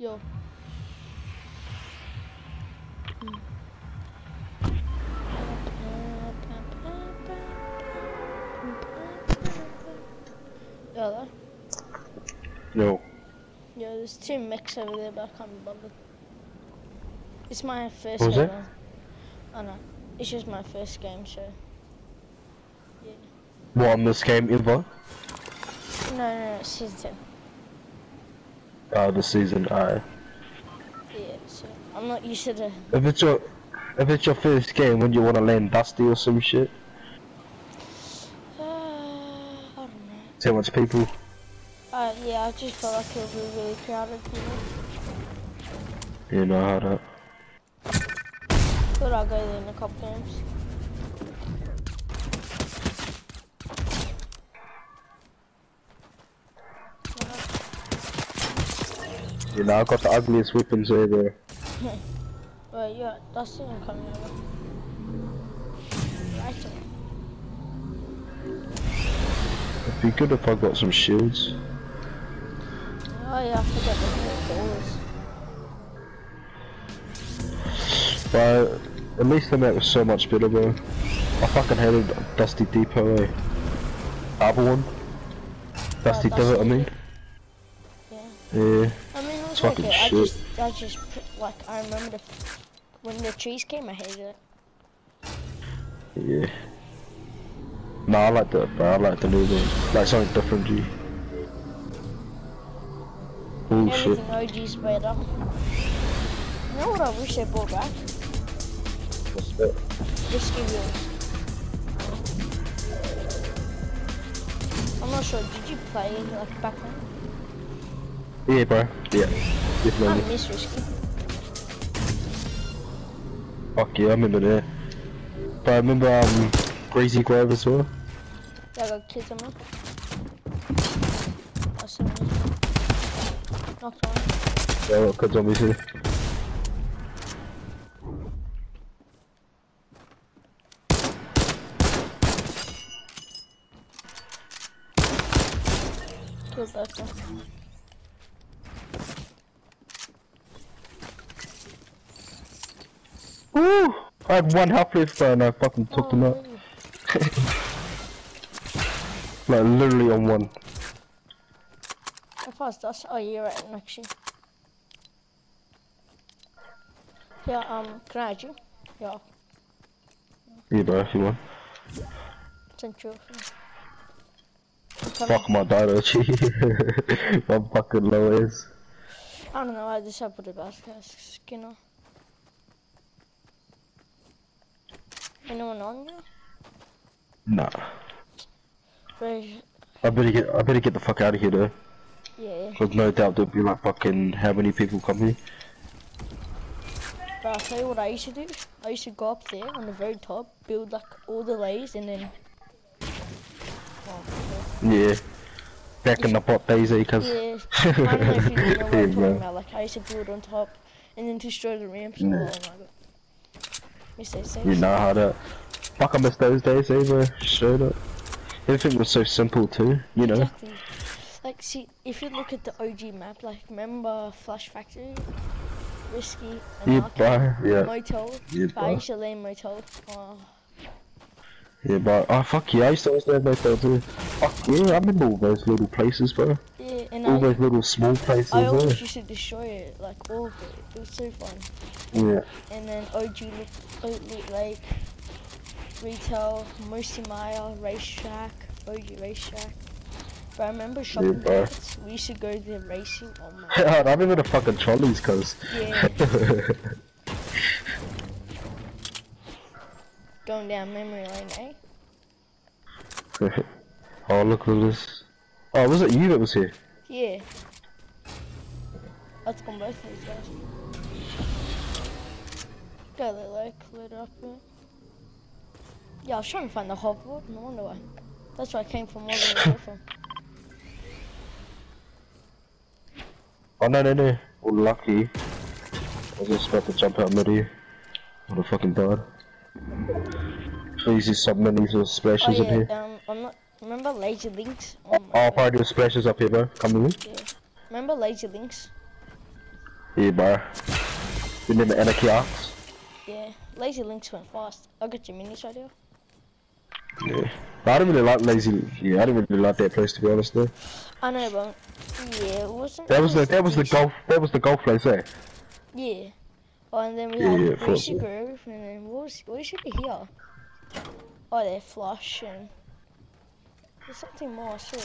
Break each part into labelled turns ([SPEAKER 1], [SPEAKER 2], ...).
[SPEAKER 1] Yo. Yo, Yo, there's two mechs over there, but I can't be bothered. It's my first
[SPEAKER 2] What was
[SPEAKER 1] game.
[SPEAKER 2] it?
[SPEAKER 1] though. I know. It's just my first game, so. Yeah.
[SPEAKER 2] What on this game ever?
[SPEAKER 1] No, no, no, season 10.
[SPEAKER 2] Uh, the season.
[SPEAKER 1] Yeah, so. I'm not used to the.
[SPEAKER 2] if it's your, if it's your first game, when you want to land dusty or some shit,
[SPEAKER 1] Uh, I don't know.
[SPEAKER 2] too much people.
[SPEAKER 1] Uh, yeah, I just felt like it would be really crowded, you know.
[SPEAKER 2] You know how to.
[SPEAKER 1] But I'll go there in a couple games.
[SPEAKER 2] You know, I got the ugliest weapons ever.
[SPEAKER 1] Wait, yeah, that's the one coming over. Right.
[SPEAKER 2] It'd be good if I got some shields.
[SPEAKER 1] Oh yeah, I forgot the balls.
[SPEAKER 2] But at least the map was so much better, bro. I fucking hated Dusty Depot, eh? Other one? Dusty
[SPEAKER 1] Dusty
[SPEAKER 2] Divot, I mean.
[SPEAKER 1] Yeah.
[SPEAKER 2] Yeah.
[SPEAKER 1] I mean, was
[SPEAKER 2] fucking
[SPEAKER 1] okay. I
[SPEAKER 2] shit.
[SPEAKER 1] just, I just, like, I remember the, when the trees came, I hated it.
[SPEAKER 2] Yeah. Nah, I like that, bro. I like the new one. Like something different, G. Oh shit.
[SPEAKER 1] OG's better. You know what I wish they brought back?
[SPEAKER 2] What's that?
[SPEAKER 1] Risky Reels. I'm not sure, did you play, like, back then?
[SPEAKER 2] Yeah, bro. Yeah.
[SPEAKER 1] I
[SPEAKER 2] Definitely.
[SPEAKER 1] miss Risky.
[SPEAKER 2] Fuck yeah, I remember that. But I remember um Greasy Grove as well.
[SPEAKER 1] Yeah, I got kids. I see me. Knocked one.
[SPEAKER 2] Yeah, I got kids on me too.
[SPEAKER 1] Killed both of
[SPEAKER 2] Woo! I had one health left bro, and I fucking took them
[SPEAKER 1] Oh,
[SPEAKER 2] out. Like literally on one.
[SPEAKER 1] I passed us. Oh, you're right, next to you. Yeah, um, can I add you? Yeah,
[SPEAKER 2] Yeah, bro, if you want.
[SPEAKER 1] sent you. Come
[SPEAKER 2] Fuck my data, G. I'm fucking low ass.
[SPEAKER 1] I don't know, I just have put it back as skinner. Anyone on you?
[SPEAKER 2] Nah. I better get I better get the fuck out of here though.
[SPEAKER 1] yeah,
[SPEAKER 2] Cause no doubt there'll be like fucking how many people come here.
[SPEAKER 1] but I'll tell you what I used to do. I used to go up there on the very top, build like all the layers, and then. Oh,
[SPEAKER 2] Yeah. Back in the pot days, eh? Cause
[SPEAKER 1] yeah. I don't know if you know what
[SPEAKER 2] Yeah,
[SPEAKER 1] I'm talking
[SPEAKER 2] bro.
[SPEAKER 1] about. Like I used to build on top, and then destroy the ramps.
[SPEAKER 2] Yeah.
[SPEAKER 1] Oh my god. Things.
[SPEAKER 2] you know how to. Fuck, I miss those days, bro? Straight up. Everything was so simple too, you know.
[SPEAKER 1] Exactly. Like, see, if you look at the OG map, like, remember Flush Factory, Risky, and
[SPEAKER 2] Yeah. Yeah.
[SPEAKER 1] Motel.
[SPEAKER 2] Yeah, bro.
[SPEAKER 1] used to lay in Motel. Oh,
[SPEAKER 2] Yeah, but oh fuck yeah, I used to always live that too. Fuck yeah, I remember all those little places, bro.
[SPEAKER 1] yeah, and
[SPEAKER 2] All
[SPEAKER 1] I,
[SPEAKER 2] those little small places.
[SPEAKER 1] I always used to destroy it, like, all of it. It was so fun.
[SPEAKER 2] Yeah.
[SPEAKER 1] And then OG Loot Lake, Retail, Moisty Mire, uh, Racetrack, OG Racetrack. But I remember shopping
[SPEAKER 2] bro.
[SPEAKER 1] carts. We used to go there racing. Oh my
[SPEAKER 2] I remember the fucking trolleys, cuz.
[SPEAKER 1] Yeah. Going down memory lane, eh?
[SPEAKER 2] oh, look at this. Oh, was it you that was here?
[SPEAKER 1] Yeah. Let's go both these guys. Go there, like, lit up a bit. Yeah, I was trying to find the hoverboard, no wonder why. That's where I came from all the way from.
[SPEAKER 2] Oh, no, no, no. Oh, lucky. I was just about to jump out mid here. Would have fucking died. Please, these sub minis or
[SPEAKER 1] Oh yeah,
[SPEAKER 2] here.
[SPEAKER 1] um, I'm not, remember lazy Links? Oh
[SPEAKER 2] Oh, I'll probably do splashes up here, bro. Come with me.
[SPEAKER 1] Yeah. Remember lazy Links?
[SPEAKER 2] Yeah, bro. You Remember Anarchy Acres?
[SPEAKER 1] Yeah, Lazy Links went fast. I'll get your minis right here.
[SPEAKER 2] Yeah. But I don't really like Lazy. Yeah, I don't really like that place to be honest. Though.
[SPEAKER 1] I know, but yeah, it wasn't.
[SPEAKER 2] That was the that was the golf that was the golf place there.
[SPEAKER 1] Yeah. Oh, and then we
[SPEAKER 2] Yeah,
[SPEAKER 1] had
[SPEAKER 2] yeah,
[SPEAKER 1] yeah,
[SPEAKER 2] of course,
[SPEAKER 1] Greasy
[SPEAKER 2] yeah.
[SPEAKER 1] Grove, and then what was what should be here? Oh, they're flush and there's something more too.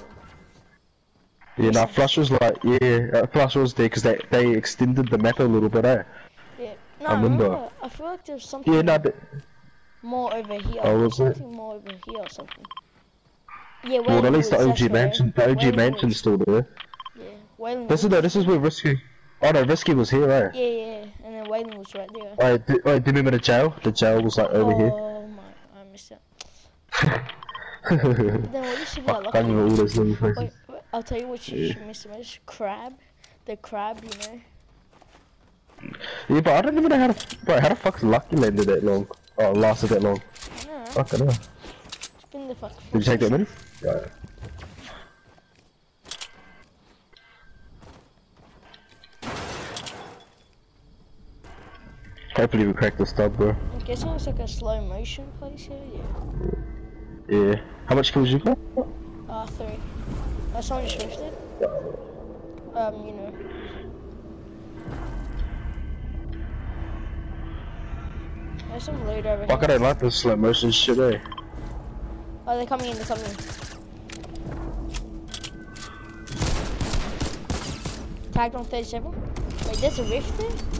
[SPEAKER 2] Yeah, now Flush was like yeah, uh, Flush was there because they they extended the map a little bit. Eh?
[SPEAKER 1] Yeah. No,
[SPEAKER 2] I remember.
[SPEAKER 1] remember. I feel like there's something
[SPEAKER 2] Yeah, no, but,
[SPEAKER 1] more over here.
[SPEAKER 2] Oh,
[SPEAKER 1] There's
[SPEAKER 2] was it?
[SPEAKER 1] something more over here or something. Yeah,
[SPEAKER 2] well, at least the OG mansion, the OG
[SPEAKER 1] Wailing
[SPEAKER 2] mansion's still there.
[SPEAKER 1] Yeah, Wailing
[SPEAKER 2] This is no, this is where Risky. Oh no, Risky was here, eh?
[SPEAKER 1] Yeah, yeah, and Wailing was right there.
[SPEAKER 2] Wait, do, you remember the jail? The jail was like over here.
[SPEAKER 1] oh my, I missed it. Then what to be
[SPEAKER 2] Fuck, I
[SPEAKER 1] like
[SPEAKER 2] can't remember all those little places.
[SPEAKER 1] Wait, wait, I'll tell you what you
[SPEAKER 2] Yeah.
[SPEAKER 1] should miss the most. Crab. The crab, you know.
[SPEAKER 2] Yeah, but I don't even know how to. Bro, how the fuck's Lucky landed that long? Oh, lasted that long.
[SPEAKER 1] I don't know.
[SPEAKER 2] Fucking hell.
[SPEAKER 1] It's been the fuck.
[SPEAKER 2] Did you take that many? Right. Hopefully we crack the stub, bro.
[SPEAKER 1] I guess guessing it's like a slow motion place here. Yeah.
[SPEAKER 2] Yeah. How much kills you got?
[SPEAKER 1] Ah, three. Uh, someone just lifted. Um, you know. There's some loot over
[SPEAKER 2] Fuck, I
[SPEAKER 1] here.
[SPEAKER 2] don't like this slow motion shit, eh?
[SPEAKER 1] Oh, they're coming in. They're coming in. Tagged on 37. Wait, there's a rift there?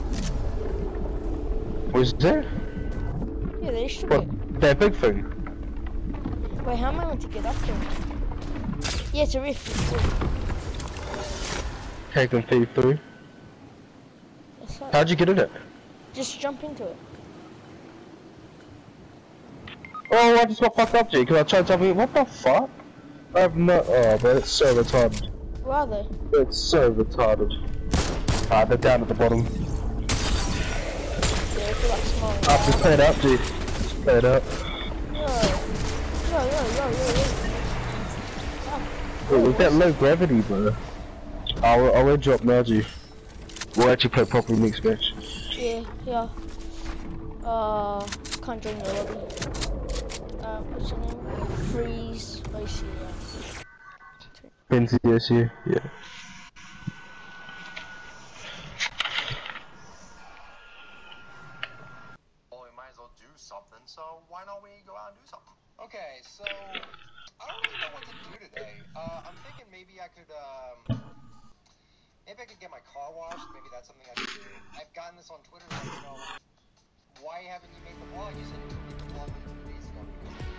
[SPEAKER 2] What's there?
[SPEAKER 1] Yeah, there should be.
[SPEAKER 2] What? That big thing?
[SPEAKER 1] Wait, how am I going to get up there? Yeah, it's a rift. It's
[SPEAKER 2] Take them feed through.
[SPEAKER 1] like-
[SPEAKER 2] How'd you get in it?
[SPEAKER 1] Just jump into it.
[SPEAKER 2] Oh, I just got fucked up, G, because I tried to jump in. What the fuck? I have no. Oh, but it's so retarded.
[SPEAKER 1] Where are they?
[SPEAKER 2] It's so retarded. Ah, they're down at the bottom.
[SPEAKER 1] Yeah, I feel like small.
[SPEAKER 2] Ah, just play it up, G. Just play it up.
[SPEAKER 1] Yo, yo, yo, yo, yo, yo.
[SPEAKER 2] Wait, with that low gravity, bro. I'll, I'll edge you up We'll actually play properly next match.
[SPEAKER 1] Yeah, yeah. Uh, can't join the lobby. Um, what's your name? Freeze. Oh, I see, yeah.
[SPEAKER 2] Benzie, yes, yeah. Yeah.
[SPEAKER 3] Well, we might as well do something, so why don't we go out and do something? Okay, so I don't really know what to do today. Uh, I'm thinking maybe I could, um, maybe I could get my car washed. Maybe that's something I could do. I've gotten this on Twitter, like, you know, why haven't you made the vlog? You said you made the vlog two days ago.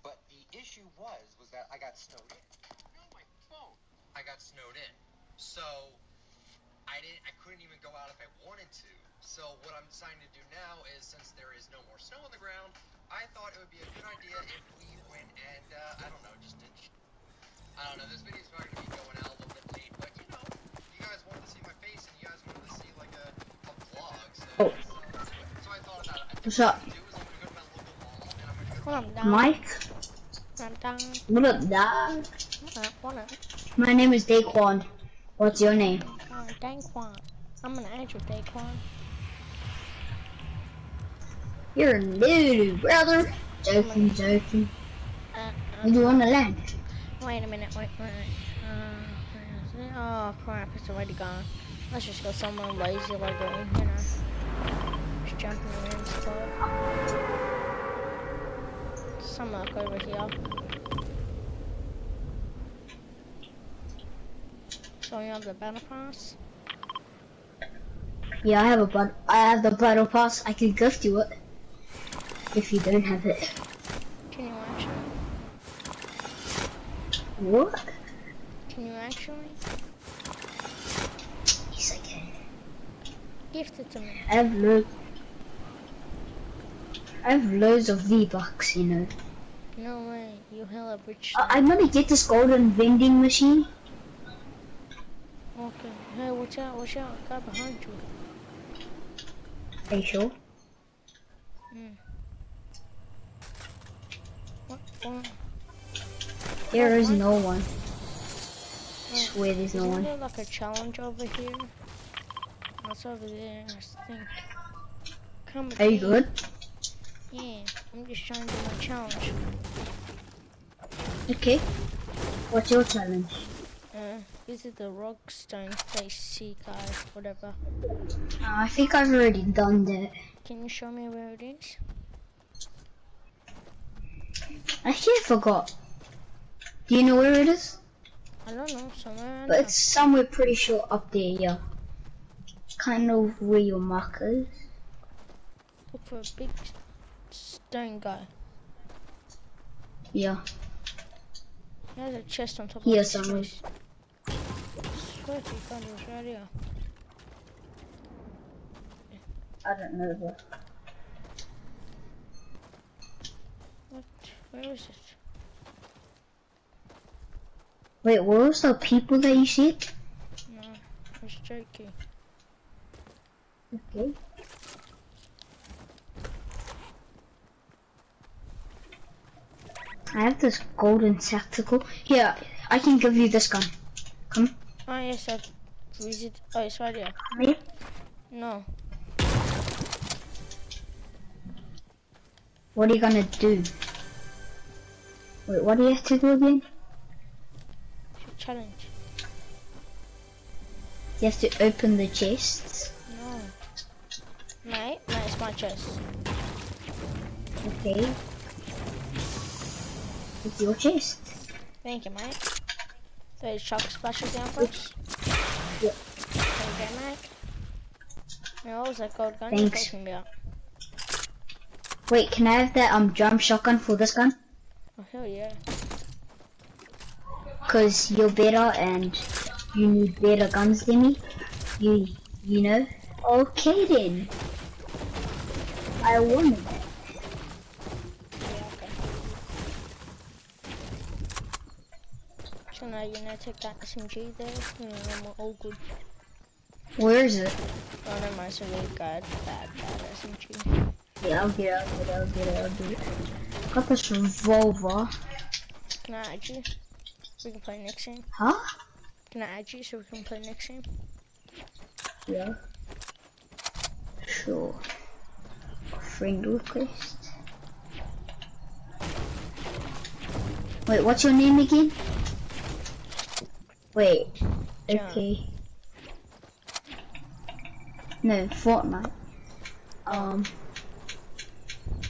[SPEAKER 3] But the issue was, was that I got snowed in. No, my phone. I got snowed in. So I didn't. I couldn't even go out if I wanted to. So what I'm deciding to do now is, since there is no more snow on the ground, I thought it would be a good idea if we went and uh, I don't know, just did. I don't know. This video's probably gonna be going out a little bit late, but you know, you guys wanted to see my face and you guys wanted to see like a, a vlog. So,
[SPEAKER 4] Oh.
[SPEAKER 3] so, so I thought about it. I
[SPEAKER 4] What's up?
[SPEAKER 3] I'm gonna do is I'm gonna go to my local mall and I'm gonna go.
[SPEAKER 1] What up, dog?
[SPEAKER 4] Mike,
[SPEAKER 1] I'm done.
[SPEAKER 4] what up, dog?
[SPEAKER 1] What up? What up?
[SPEAKER 4] My name is Daquan. What's your name?
[SPEAKER 1] Oh, Daquan. I'm an angel, Daquan.
[SPEAKER 4] You're a little brother. Joking, joking.
[SPEAKER 1] Uh, uh,
[SPEAKER 4] You wanna land?
[SPEAKER 1] Wait a minute. Wait, wait. Uh, where is it? Oh crap! It's already gone. Let's just go somewhere lazy like we, you know, just jumping around stuff. Somewhere like over here. So you have the battle pass?
[SPEAKER 4] Yeah, I have a but I have the battle pass. I can gift you it. If you don't have it.
[SPEAKER 1] Can you actually?
[SPEAKER 4] What?
[SPEAKER 1] Can you actually?
[SPEAKER 4] Yes, I can.
[SPEAKER 1] Gift it to me.
[SPEAKER 4] I have lo- I have loads of V bucks, you know.
[SPEAKER 1] No way. You hella rich.
[SPEAKER 4] I- I'm gonna get this golden vending machine.
[SPEAKER 1] Okay. Hey, watch out, watch out. Guy behind you.
[SPEAKER 4] Are you sure? Hmm.
[SPEAKER 1] What? what?
[SPEAKER 4] There is no one. I swear there's no one.
[SPEAKER 1] there like a challenge over here? What's over there? I think. Come
[SPEAKER 4] Are you good?
[SPEAKER 1] Yeah. I'm just trying to do my challenge.
[SPEAKER 4] Okay. What's your challenge?
[SPEAKER 1] Uh, visit the Rockstone place, sea guy, whatever.
[SPEAKER 4] Uh, I think I've already done that.
[SPEAKER 1] Can you show me where it is?
[SPEAKER 4] I actually, I forgot. Do you know where it is?
[SPEAKER 1] I don't know, somewhere.
[SPEAKER 4] But it's somewhere pretty sure up there, yeah. Kind of where your marker is.
[SPEAKER 1] Look for a big stone guy.
[SPEAKER 4] Yeah.
[SPEAKER 1] There's a chest on top of this
[SPEAKER 4] somewhere.
[SPEAKER 1] place. Swear to God, it was right here.
[SPEAKER 4] I don't know that.
[SPEAKER 1] What? Where is it?
[SPEAKER 4] Wait, what was the people that you see?
[SPEAKER 1] No, it's joking.
[SPEAKER 4] Okay. I have this golden tactical. Here, I can give you this gun. Come.
[SPEAKER 1] Oh yes, I visit. Oh, it's right here.
[SPEAKER 4] Right?
[SPEAKER 1] No,
[SPEAKER 4] What are you gonna do? Wait, what do you have to do again?
[SPEAKER 1] It's a challenge.
[SPEAKER 4] You have to open the chests.
[SPEAKER 1] No. Mate, mate, it's my chest.
[SPEAKER 4] Okay. It's your chest.
[SPEAKER 1] Thank you, mate. So it's chocolate splashes down first?
[SPEAKER 4] Yep.
[SPEAKER 1] Okay, mate. No, was that gold gun
[SPEAKER 4] Thanks.
[SPEAKER 1] you're talking about?
[SPEAKER 4] Wait, can I have that um drum shotgun for this gun?
[SPEAKER 1] Oh, hell yeah.
[SPEAKER 4] Cause you're better and you need better guns than me. You you know? Okay then. I wanted it.
[SPEAKER 1] Yeah, okay. So now you're gonna take that SMG there, and then we're all good.
[SPEAKER 4] Where is it?
[SPEAKER 1] Oh, never mind, it's a really bad, SMG.
[SPEAKER 4] Yeah, I'll get it, I'll get it, I'll get it, I'll get it. Got this revolver.
[SPEAKER 1] Can I you? We can play next game.
[SPEAKER 4] Huh?
[SPEAKER 1] Can I add you so we can play next game?
[SPEAKER 4] Yeah. Sure. Friend request. Wait, what's your name again? Wait.
[SPEAKER 1] John.
[SPEAKER 4] Okay. No, Fortnite. Um,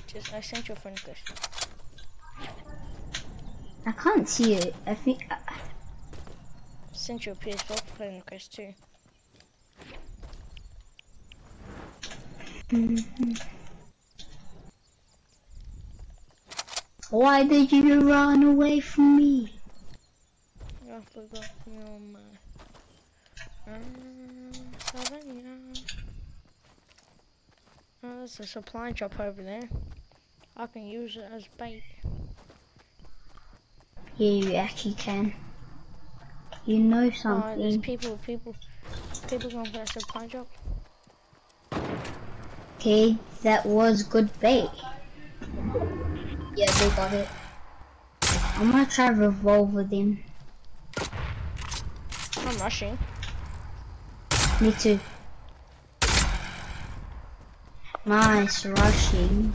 [SPEAKER 1] Just I sent you a friend request.
[SPEAKER 4] I can't see it. I think. uh,
[SPEAKER 1] Since your PS4 playing the Quest 2.
[SPEAKER 4] Mhm. Why did you run away from me?
[SPEAKER 1] I forgot your mind. Um. Oh, there's a supply drop over there. I can use it as bait.
[SPEAKER 4] Yeah, you actually can. You know something.
[SPEAKER 1] Oh, there's
[SPEAKER 4] something.
[SPEAKER 1] people, people, people going for that supply drop.
[SPEAKER 4] Okay, that was good bait. Yeah, they got it. I'm gonna try revolver them.
[SPEAKER 1] I'm rushing.
[SPEAKER 4] Me too. Nice rushing.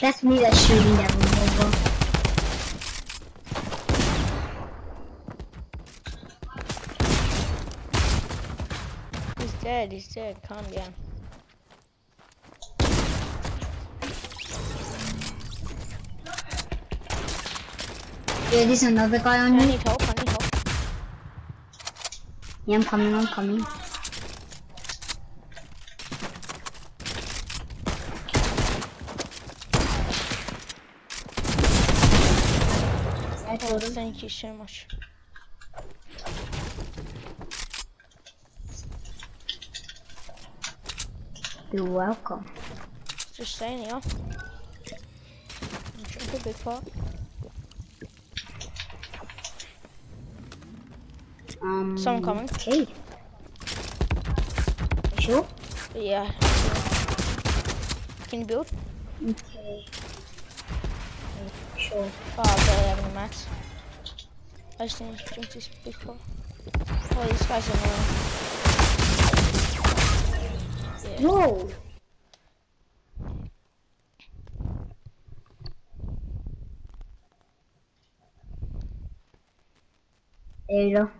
[SPEAKER 4] That's me that's shooting that revolver.
[SPEAKER 1] He's dead, he's dead. Calm down.
[SPEAKER 4] Yeah, there's another guy on
[SPEAKER 1] I
[SPEAKER 4] you.
[SPEAKER 1] need help, I need help.
[SPEAKER 4] Yeah, I'm coming, I'm coming. I told him.
[SPEAKER 1] Thank you so much.
[SPEAKER 4] You're welcome.
[SPEAKER 1] Just saying, yeah. Drink a big pot.
[SPEAKER 4] Um,
[SPEAKER 1] Someone coming.
[SPEAKER 4] Okay. Sure?
[SPEAKER 1] Yeah. Can you build?
[SPEAKER 4] Okay. Sure.
[SPEAKER 1] Oh, I barely have any max. I just need to drink this big pot. Oh, these guys are annoying. Yeah.
[SPEAKER 4] Whoa! There you go.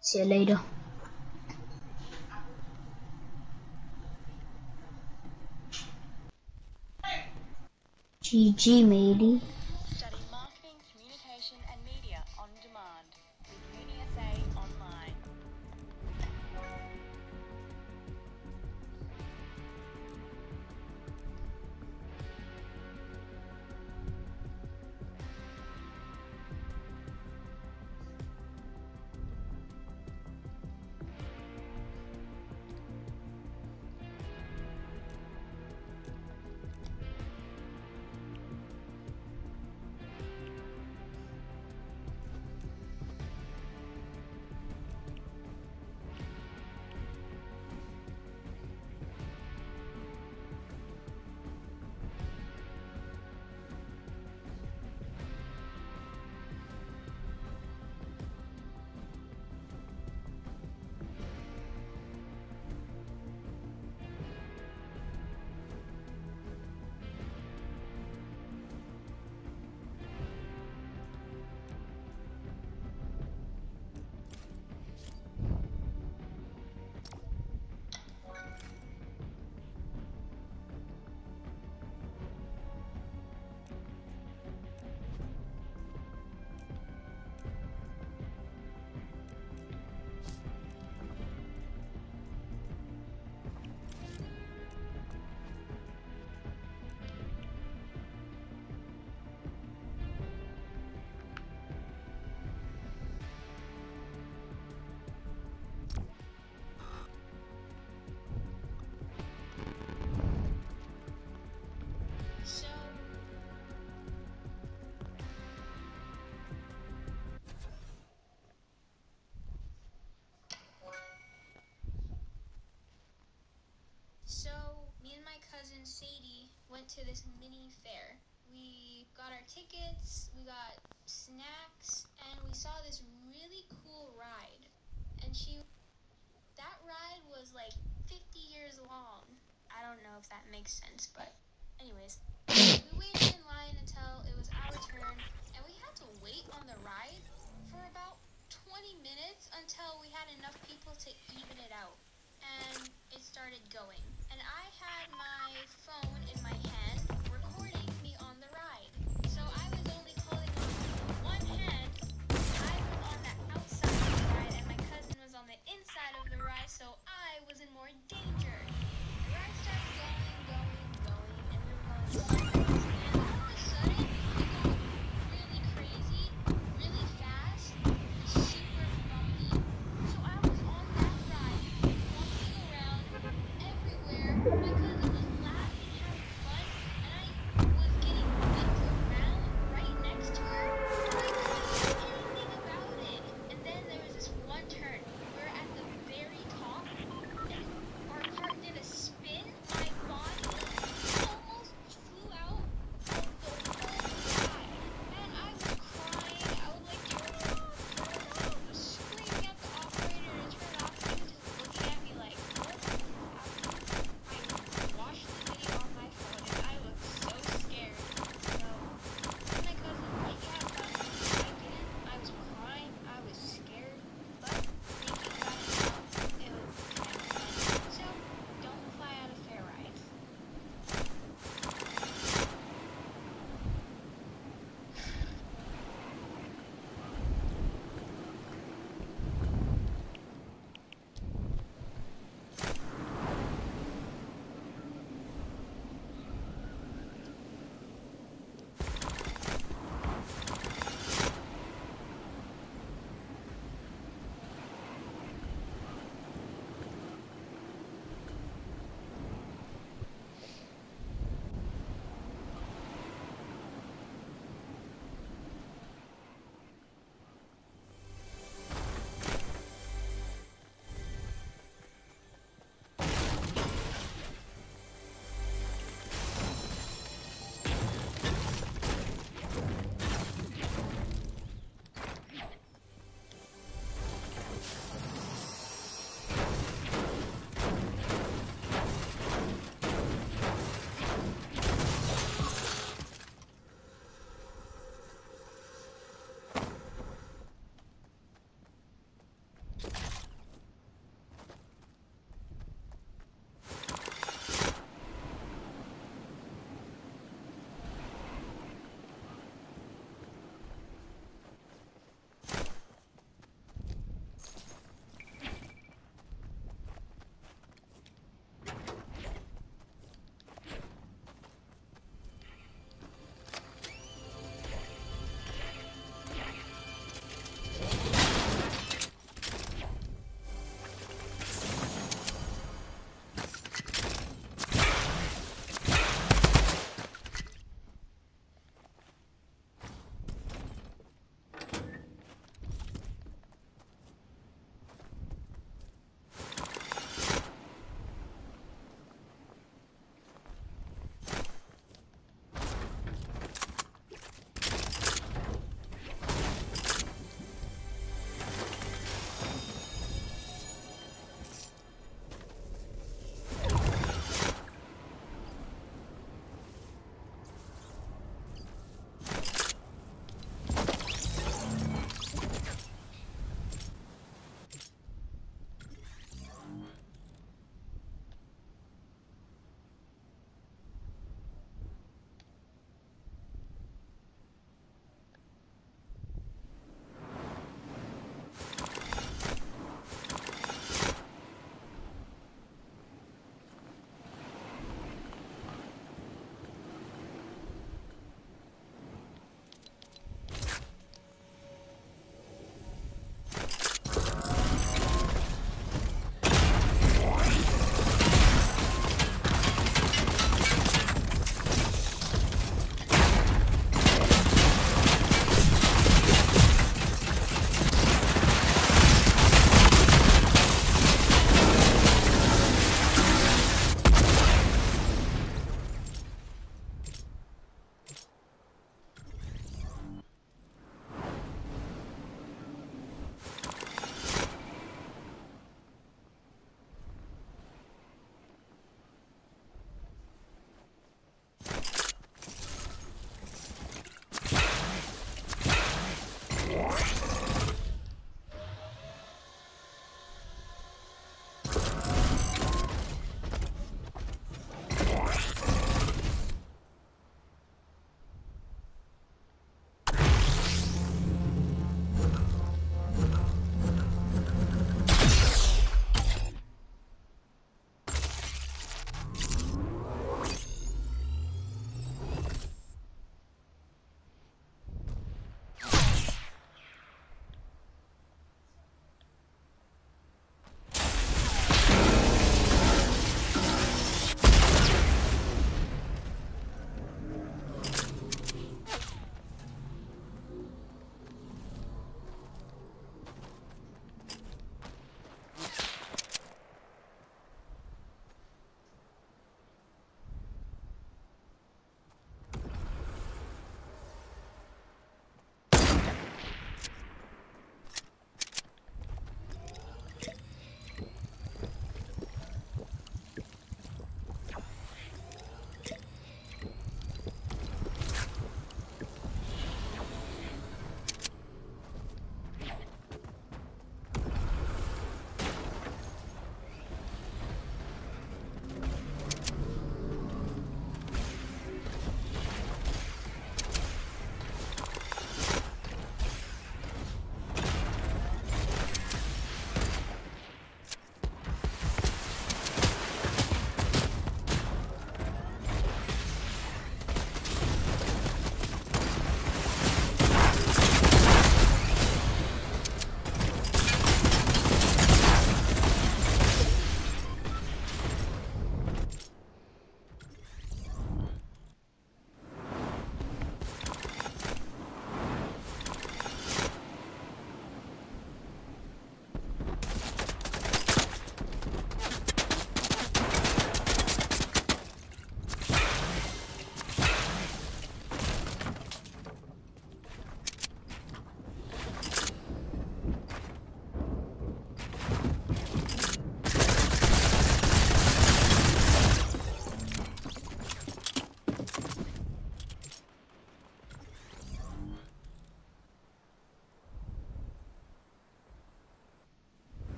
[SPEAKER 4] See you later. GG, matey.
[SPEAKER 5] Sadie went to this mini fair. We got our tickets, we got snacks, and we saw this really cool ride. And she, that ride was like 50 years long. I don't know if that makes sense, but, anyways, we waited in line until it was our turn, and we had to wait on the ride for about 20 minutes until we had enough people to even it out. And it started going. and I had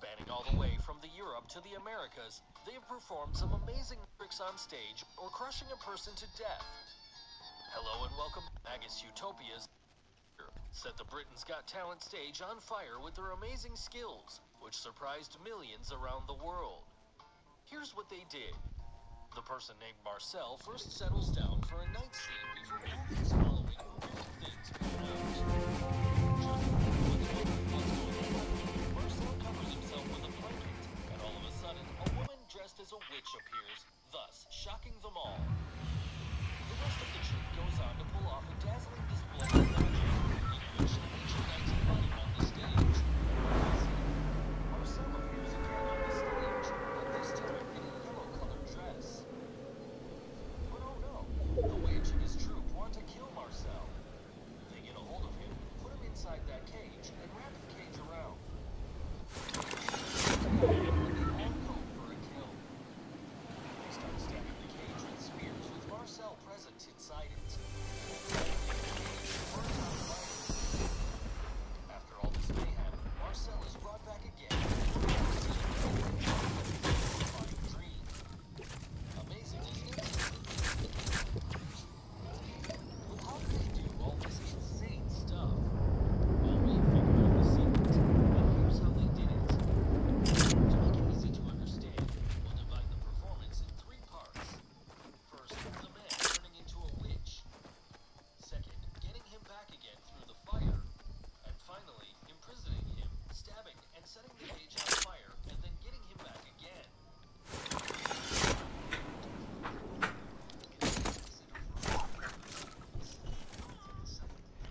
[SPEAKER 6] Spanning all the way from the Europe to the Americas, they have performed some amazing tricks on stage or crushing a person to death. Hello and welcome to Magus Utopia's set the Britain's Got Talent stage on fire with their amazing skills, which surprised millions around the world. Here's what they did. The person named Marcel first settles down for a night scene before following things as a witch appears, thus shocking them all. The rest of the troupe goes on to pull off a dazzling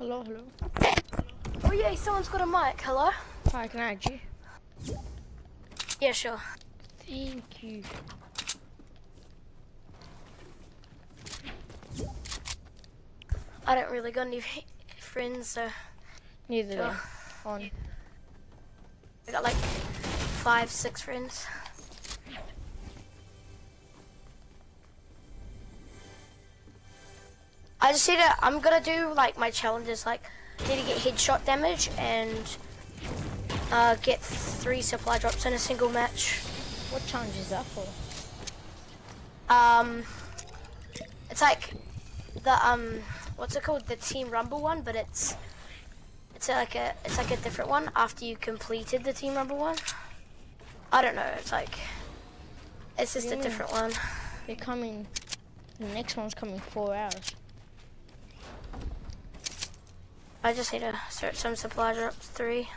[SPEAKER 1] Hello, hello.
[SPEAKER 7] Oh yeah, someone's got a mic. Hello?
[SPEAKER 1] Hi, can I add you?
[SPEAKER 7] Yeah, sure.
[SPEAKER 1] Thank you.
[SPEAKER 7] I don't really got any friends, so
[SPEAKER 1] Neither do. I. On.
[SPEAKER 7] I got like five, six friends. I just need to. I'm gonna do like my challenges. Like, need to get headshot damage and uh, get three supply drops in a single match.
[SPEAKER 1] What challenge is that for?
[SPEAKER 7] Um, it's like the um, what's it called? The Team Rumble one, but it's it's like a it's like a different one after you completed the Team Rumble one. I don't know. It's like it's just a different one.
[SPEAKER 1] They're coming. The next one's coming four hours.
[SPEAKER 7] I just need to search some supply drops. Three.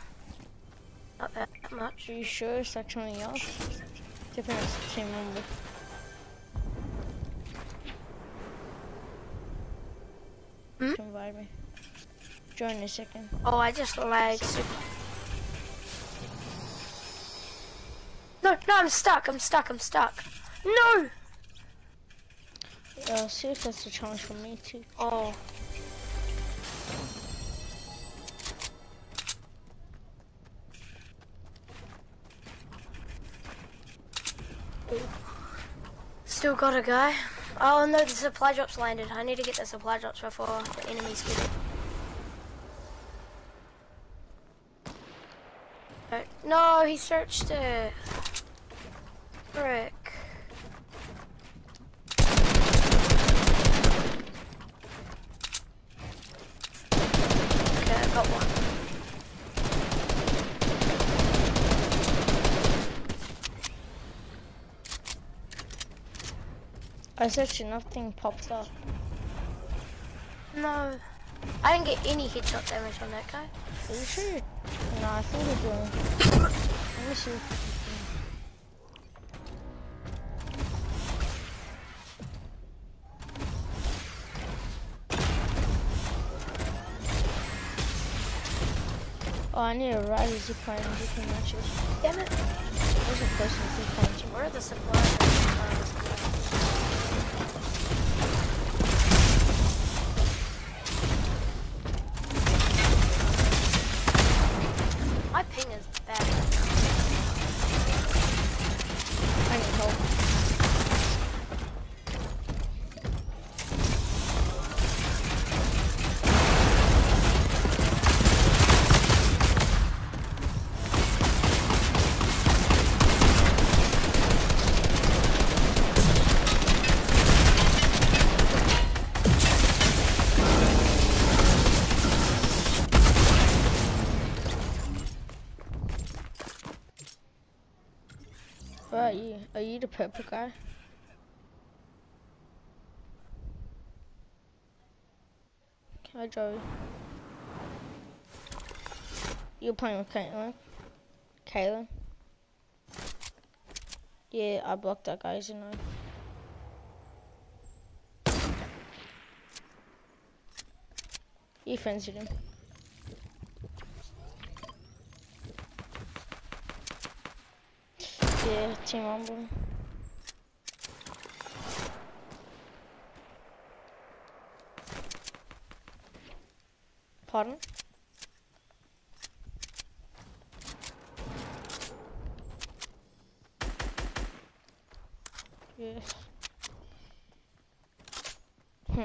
[SPEAKER 7] Not that much.
[SPEAKER 1] Are you sure it's like something else? Different same number.
[SPEAKER 7] Hmm?
[SPEAKER 1] Invite me. Join in a second.
[SPEAKER 7] Oh, I just lagged. super- No, no, I'm stuck. I'm stuck. I'm stuck. No.
[SPEAKER 1] Uh, see if that's a challenge for me too.
[SPEAKER 7] Oh. Still got a guy. Oh no, the supply drops landed. I need to get the supply drops before the enemies get it. Uh, No, he searched it. Frick. Okay, I got one.
[SPEAKER 1] I searched and nothing popped up.
[SPEAKER 7] No. I didn't get any headshot damage on that guy.
[SPEAKER 1] Are you sure? No, I think we're doing. Let me see. Oh, I need a ride a zip line and zip matches.
[SPEAKER 7] Damn it.
[SPEAKER 1] There's a person with zip lines.
[SPEAKER 7] Where are the supplies?
[SPEAKER 1] The purple guy? Hi, Joey. You're playing with Caitlin? Caitlin? Yeah, I blocked that guy, didn't I? You friends with him. Yeah, Team Rumble. Pardon? Yes. Hmm.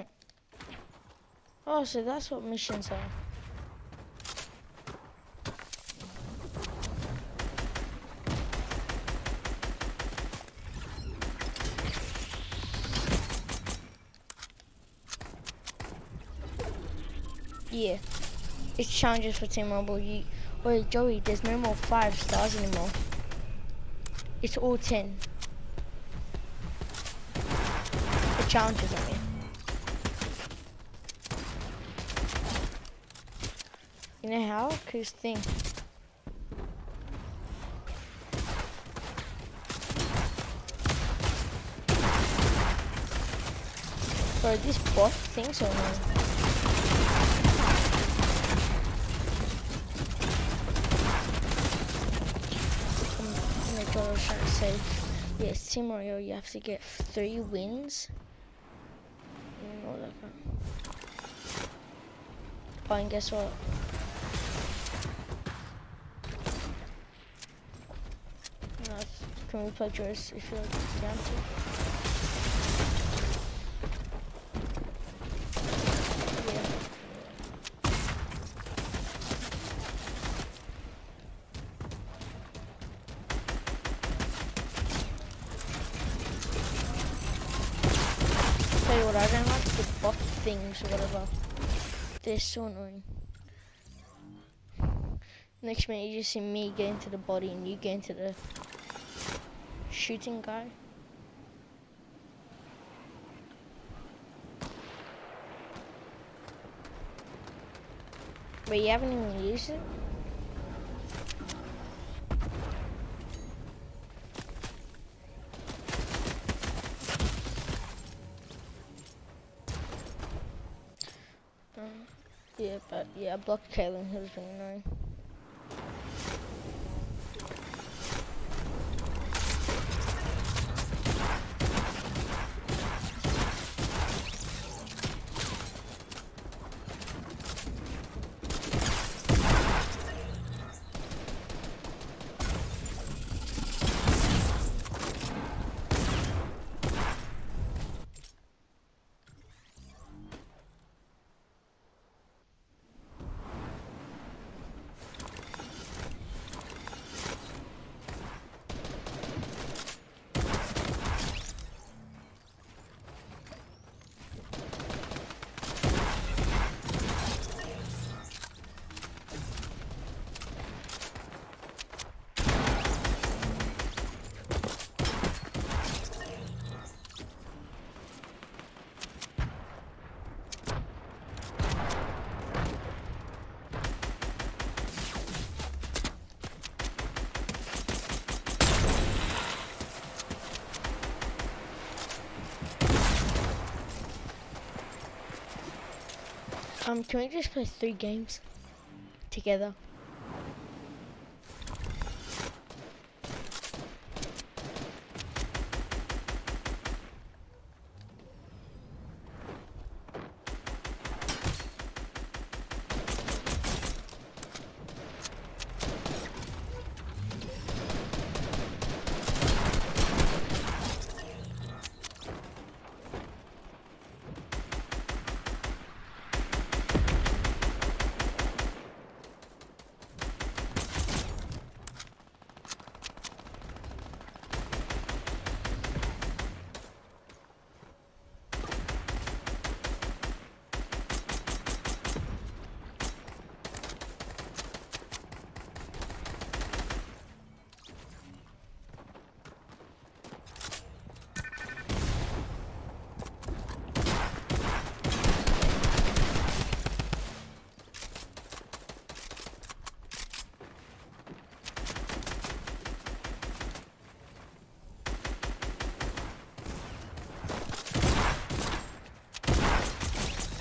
[SPEAKER 1] Oh, so that's what missions are. Yeah. It's challenges for Team Rumble. You, wait, Joey, there's no more five stars anymore. It's all ten. The challenges, I mean. You know how? Cause thing. Bro, this bot thing's so annoying. Um, like I was trying to say, yes, Team Royale, you have to get three wins. Like, uh, oh, and guess what? Can we play yours if you're down to? Things or whatever. They're so annoying. Next minute you just see me get into the body and you get into the shooting guy. But you haven't even used it? Um, yeah, but yeah, I blocked Kaylin, who was really annoying. Um, can we just play three games together?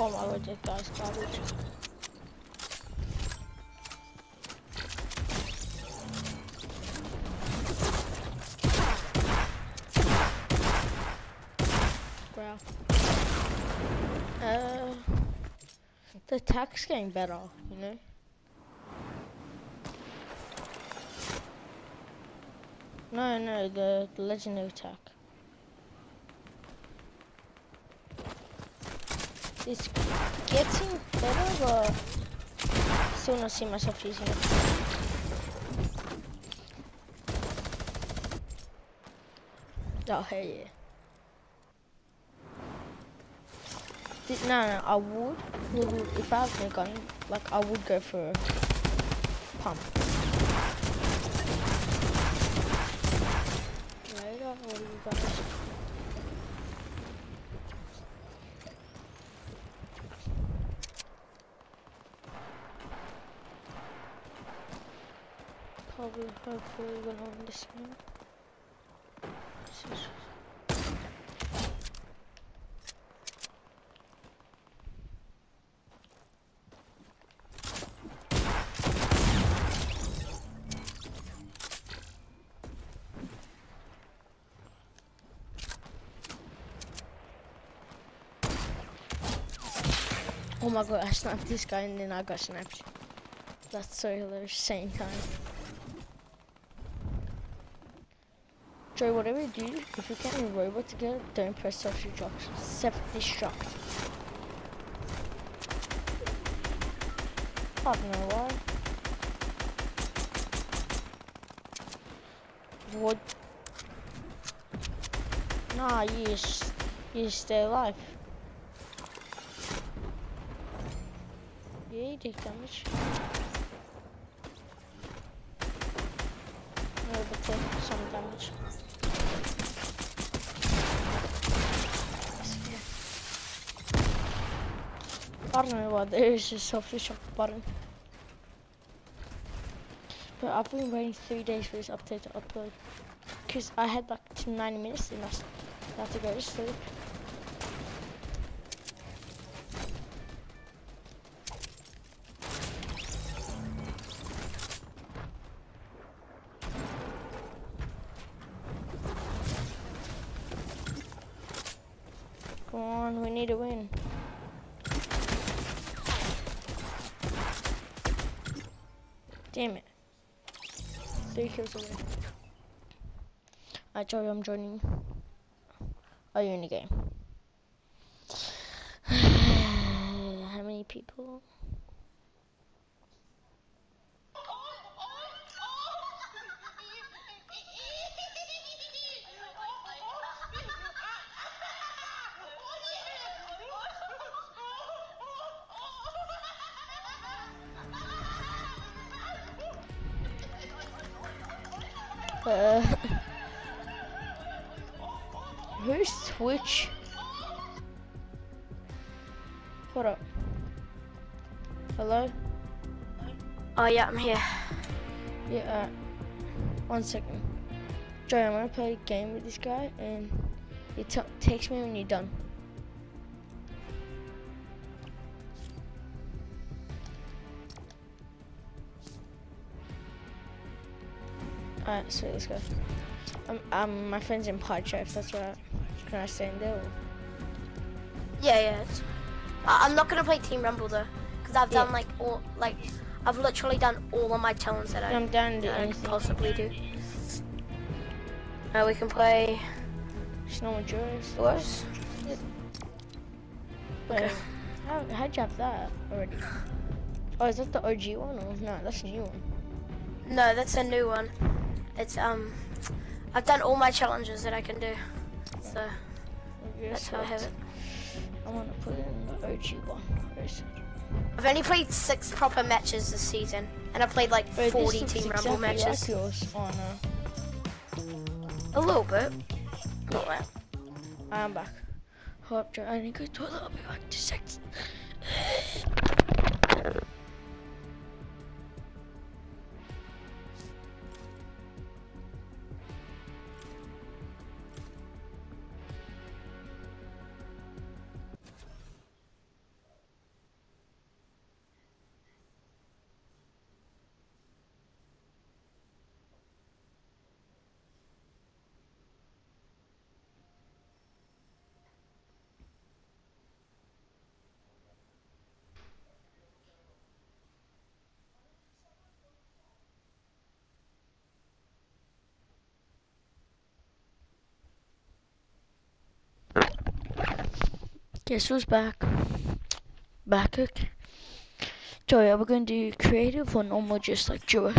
[SPEAKER 1] Oh my god, this guy's garbage. Uh, the attack's getting better, you know? No, no, the, the legendary attack. It's getting better, but not see myself using it. Oh, hell yeah. No, no, I would, would- if I have a gun, like, I would go for a pump. Later, what do you guys? Probably, hopefully, gonna win this game. This is- Oh my god, I snapped this guy and then I got snapped. That's so hilarious, same time. Joe, whatever you do, if you get a robot together, don't press self-destruct. Self-destruct. I don't know why. What? Nah, you just, you just stay alive. Yeah, you take damage. Why there is a self-destruct button. But I've been waiting three days for this update to upload. Because I had like 90 minutes and I had to go to sleep. Kills away. Alright, Joey, I'm joining you. Oh, Are you in the game? How many people?
[SPEAKER 7] Yeah, I'm here.
[SPEAKER 1] Yeah, uh, one second. Joey, I'm gonna play a game with this guy and you text me when you're done. Alright, so let's go. Um, um, my friend's in Chat, if that's right. Can I stay in there? Or?
[SPEAKER 7] Yeah, yeah. It's, I, I'm not gonna play Team Rumble though, because I've done
[SPEAKER 1] Yeah.
[SPEAKER 7] like all like I've literally done all of my challenges that I,
[SPEAKER 1] I'm down to do
[SPEAKER 7] that I could possibly do. Now we can play
[SPEAKER 1] Just normal duos.
[SPEAKER 7] yours.
[SPEAKER 1] Wait, how, how'd you have that already? Oh, is that the OG one or no? That's a new one.
[SPEAKER 7] No, that's a new one. It's um, I've done all my challenges that I can do, so that's how I have it.
[SPEAKER 1] I want to put it in the OG one. Where is it?
[SPEAKER 7] I've only played six proper matches this season, and I've played like
[SPEAKER 1] Wait,
[SPEAKER 7] 40
[SPEAKER 1] looks
[SPEAKER 7] Team
[SPEAKER 1] exactly
[SPEAKER 7] Rumble matches.
[SPEAKER 1] Like yours. Oh no.
[SPEAKER 7] A little bit. Not that.
[SPEAKER 1] I'm back. Hope. I need to go to the toilet. I'll be back in two seconds. Guess who's back? Back again. So yeah, we're gonna do creative or normal, just like duos.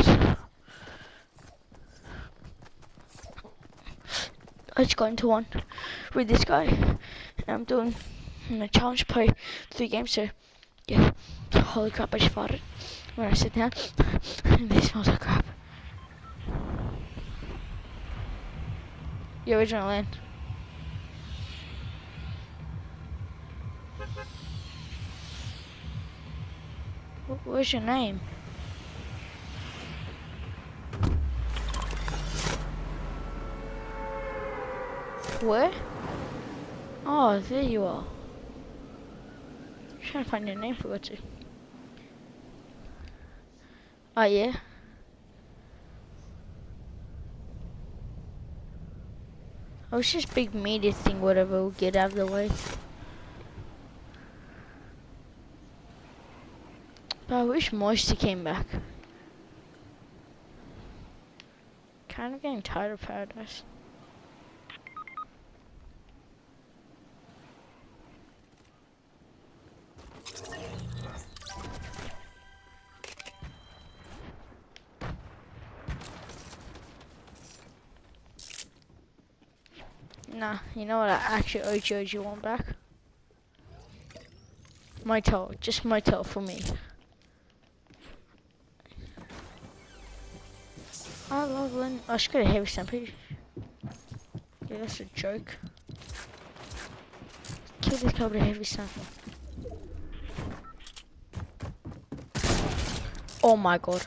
[SPEAKER 1] I just got into one with this guy, and I'm doing a challenge play three games. So yeah, holy crap! I just farted when I sit down, this smells like crap. The original land. What's your name? Where? Oh, there you are. I'm trying to find your name for it. Oh yeah. Oh, it's just big media thing, whatever, we'll get out of the way. But I wish Moisty came back. Kind of getting tired of Paradise. Nah, you know what I actually owe Joji want back? My tail, just my tail for me. I love Lynn. I should get a heavy stampede. Yeah, that's a joke. Kill this guy with a heavy sample. Oh my god.